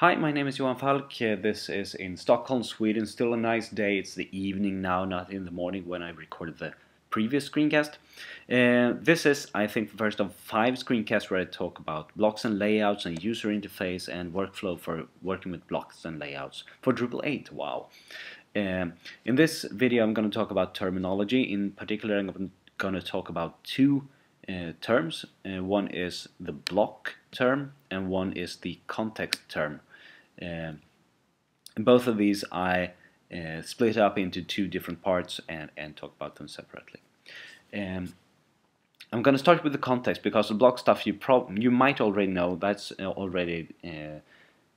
Hi, my name is Johan Falk. Uh, this is in Stockholm, Sweden. Still a nice day. It's the evening now, not in the morning when I recorded the previous screencast. Uh, this is, I think, the first of five screencasts where I talk about blocks and layouts and user interface and workflow for working with blocks and layouts for Drupal 8. Wow. Um, in this video, I'm going to talk about terminology. In particular, I'm going to talk about two uh, terms. Uh, one is the block term and one is the context term. Um, both of these I uh, split up into two different parts and, and talk about them separately. Um, I'm going to start with the context because the block stuff you you might already know that's uh, already uh,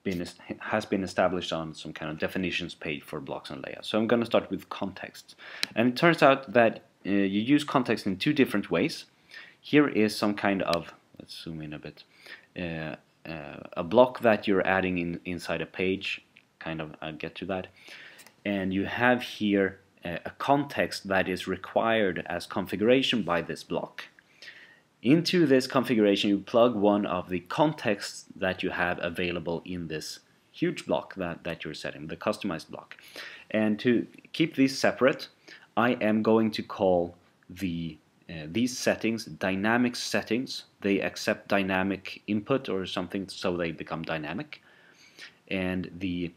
been has been established on some kind of definitions page for blocks and layouts. So I'm going to start with context, and it turns out that uh, you use context in two different ways. Here is some kind of let's zoom in a bit. Uh, uh, a block that you're adding in inside a page kind of I'll get to that and you have here a, context that is required as configuration by this block into this configuration you plug one of the contexts that you have available in this huge block that, that you're setting, the customized block. And to keep these separate, I am going to call the uh, these settings dynamic settings they accept dynamic input or something so they become dynamic. And the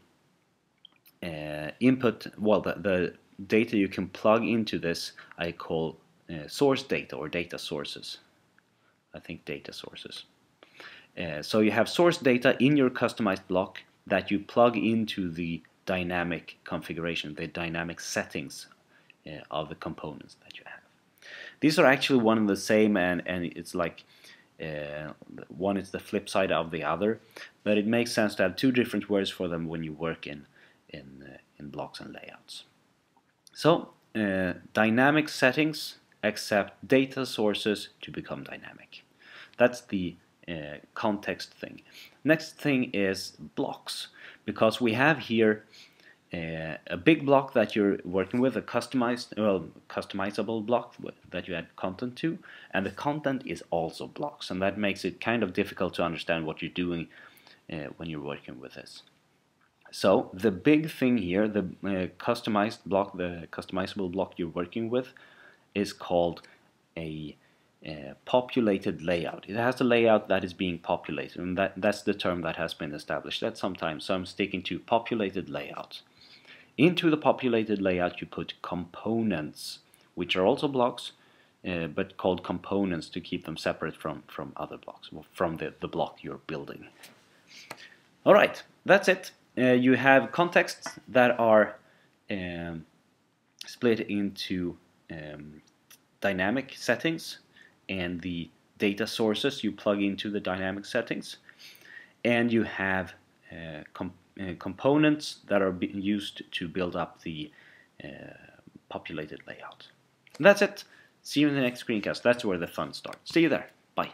uh, input well the, the, data you can plug into this I call uh, source data or data sources. I think data sources. Uh, so you have source data in your customized block that you plug into the dynamic configuration the dynamic settings uh, of the components that you have these are actually one and the same, and, and it's like uh, one is the flip side of the other, but it makes sense to have two different words for them when you work in in uh, in blocks and layouts. So uh, dynamic settings accept data sources to become dynamic. That's the uh, context thing. Next thing is blocks, because we have here uh, a big block that you're working with, a customized, well, customizable block that you add content to, and the content is also blocks, and that makes it kind of difficult to understand what you're doing uh, when you're working with this. So the big thing here, the uh, customized block, the customizable block you're working with, is called a uh, populated layout. It has a layout that is being populated, and that, that's the term that has been established at some time. So I'm sticking to populated layouts. Into the populated layout you put components, which are also blocks, uh, but called components to keep them separate from, from other blocks, from the, the block you're building. Alright, that's it. Uh, you have contexts that are um, split into um, dynamic settings and the data sources you plug into the dynamic settings and you have uh, components that are being used to build up the uh, populated layout. And that's it. See you in the next screencast. That's where the fun starts. See you there. Bye.